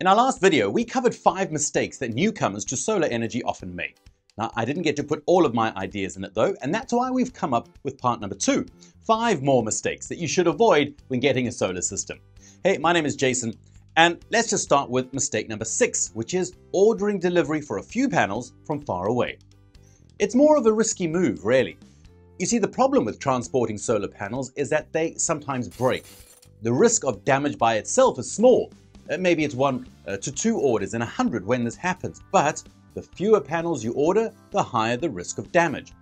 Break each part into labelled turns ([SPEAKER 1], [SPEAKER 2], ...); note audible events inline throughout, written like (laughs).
[SPEAKER 1] In our last video, we covered five mistakes that newcomers to solar energy often make. Now, I didn't get to put all of my ideas in it though, and that's why we've come up with part number two, five more mistakes that you should avoid when getting a solar system. Hey, my name is Jason, and let's just start with mistake number six, which is ordering delivery for a few panels from far away. It's more of a risky move, really. You see, the problem with transporting solar panels is that they sometimes break. The risk of damage by itself is small. Uh, maybe it's one uh, to two orders in a hundred when this happens, but the fewer panels you order, the higher the risk of damage.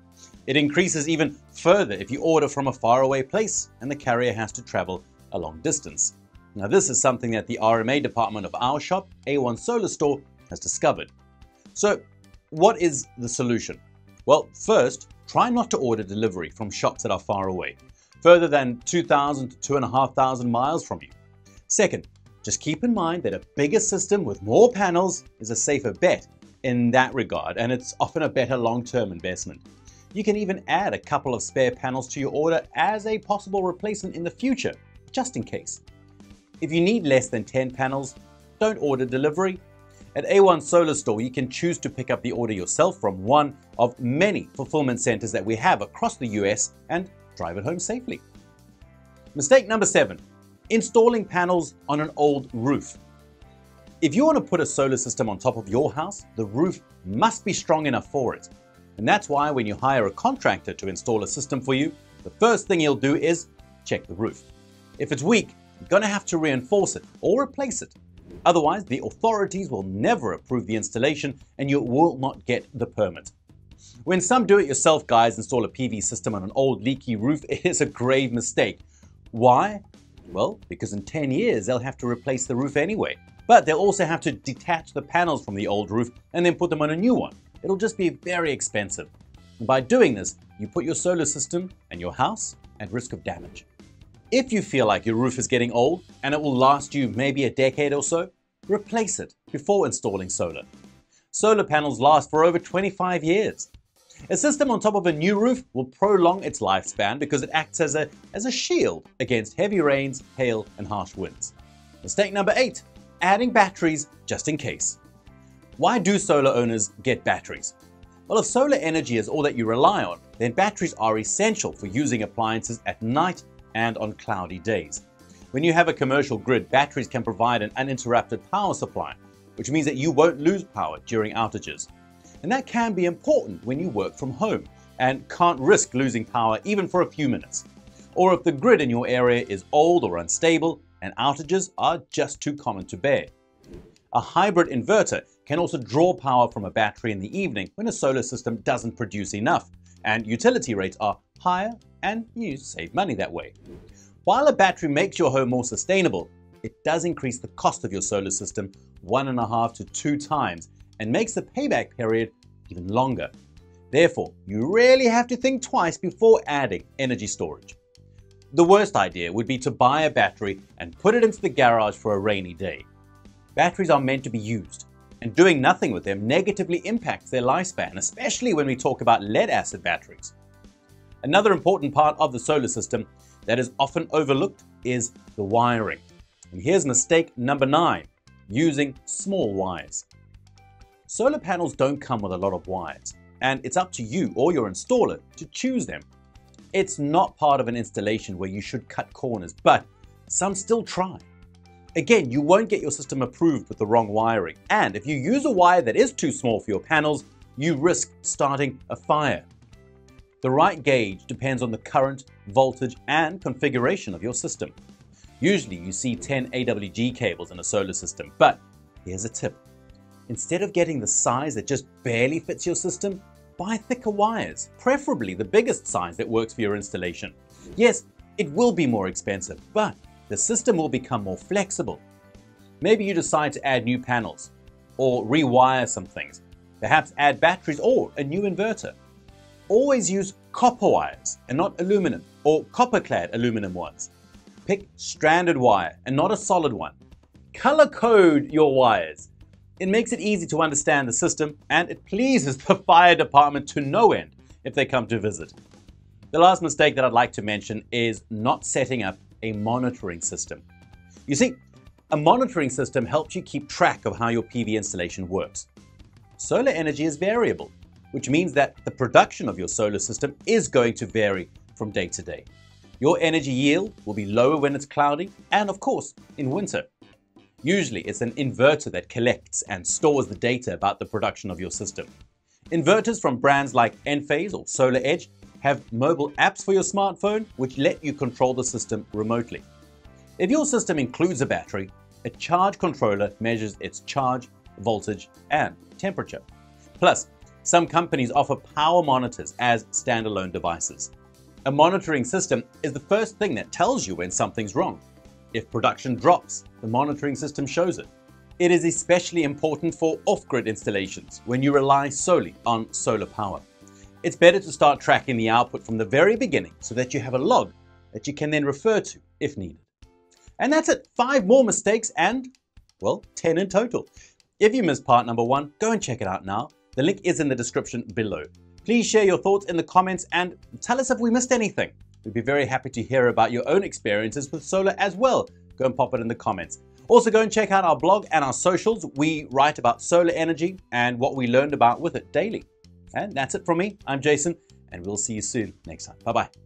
[SPEAKER 1] It increases even further if you order from a faraway place and the carrier has to travel a long distance. Now this is something that the RMA department of our shop, A1 Solar Store, has discovered. So what is the solution? Well, first, try not to order delivery from shops that are far away, further than 2,000 to 2,500 miles from you. Second, just keep in mind that a bigger system with more panels is a safer bet in that regard, and it's often a better long-term investment. You can even add a couple of spare panels to your order as a possible replacement in the future, just in case. If you need less than 10 panels, don't order delivery. At A1 Solar Store, you can choose to pick up the order yourself from one of many fulfillment centers that we have across the US and drive it home safely. Mistake number seven, installing panels on an old roof. If you want to put a solar system on top of your house, the roof must be strong enough for it. And that's why when you hire a contractor to install a system for you, the first thing he'll do is check the roof. If it's weak, you're going to have to reinforce it or replace it. Otherwise, the authorities will never approve the installation and you will not get the permit. When some do-it-yourself guys install a PV system on an old leaky roof, (laughs) it is a grave mistake. Why? Well, because in 10 years they'll have to replace the roof anyway. But they'll also have to detach the panels from the old roof and then put them on a new one. It'll just be very expensive. And by doing this, you put your solar system and your house at risk of damage. If you feel like your roof is getting old and it will last you maybe a decade or so, replace it before installing solar. Solar panels last for over 25 years. A system on top of a new roof will prolong its lifespan because it acts as a, as a shield against heavy rains, hail, and harsh winds. Mistake number eight, adding batteries just in case. Why do solar owners get batteries? Well, if solar energy is all that you rely on, then batteries are essential for using appliances at night and on cloudy days. When you have a commercial grid, batteries can provide an uninterrupted power supply, which means that you won't lose power during outages. And that can be important when you work from home and can't risk losing power even for a few minutes. Or if the grid in your area is old or unstable, and outages are just too common to bear. A hybrid inverter can also draw power from a battery in the evening when a solar system doesn't produce enough, and utility rates are higher and you save money that way. While a battery makes your home more sustainable, it does increase the cost of your solar system one and a half to two times and makes the payback period even longer. Therefore, you really have to think twice before adding energy storage. The worst idea would be to buy a battery and put it into the garage for a rainy day. Batteries are meant to be used, and doing nothing with them negatively impacts their lifespan, especially when we talk about lead acid batteries. Another important part of the solar system that is often overlooked is the wiring. And here's mistake number nine, using small wires. Solar panels don't come with a lot of wires, and it's up to you or your installer to choose them it's not part of an installation where you should cut corners, but some still try. Again, you won't get your system approved with the wrong wiring. And if you use a wire that is too small for your panels, you risk starting a fire. The right gauge depends on the current, voltage, and configuration of your system. Usually you see 10 AWG cables in a solar system, but here's a tip. Instead of getting the size that just barely fits your system, buy thicker wires, preferably the biggest size that works for your installation. Yes, it will be more expensive, but the system will become more flexible. Maybe you decide to add new panels or rewire some things, perhaps add batteries or a new inverter. Always use copper wires and not aluminum or copper clad aluminum ones. Pick stranded wire and not a solid one. Color code your wires it makes it easy to understand the system and it pleases (laughs) the fire department to no end if they come to visit. The last mistake that I'd like to mention is not setting up a monitoring system. You see, a monitoring system helps you keep track of how your PV installation works. Solar energy is variable, which means that the production of your solar system is going to vary from day to day. Your energy yield will be lower when it's cloudy and, of course, in winter. Usually, it's an inverter that collects and stores the data about the production of your system. Inverters from brands like Enphase or SolarEdge have mobile apps for your smartphone which let you control the system remotely. If your system includes a battery, a charge controller measures its charge, voltage, and temperature. Plus, some companies offer power monitors as standalone devices. A monitoring system is the first thing that tells you when something's wrong. If production drops, the monitoring system shows it. It is especially important for off-grid installations when you rely solely on solar power. It's better to start tracking the output from the very beginning so that you have a log that you can then refer to if needed. And that's it, five more mistakes and, well, 10 in total. If you missed part number one, go and check it out now. The link is in the description below. Please share your thoughts in the comments and tell us if we missed anything. We'd be very happy to hear about your own experiences with solar as well. Go and pop it in the comments. Also, go and check out our blog and our socials. We write about solar energy and what we learned about with it daily. And that's it from me. I'm Jason, and we'll see you soon next time. Bye bye.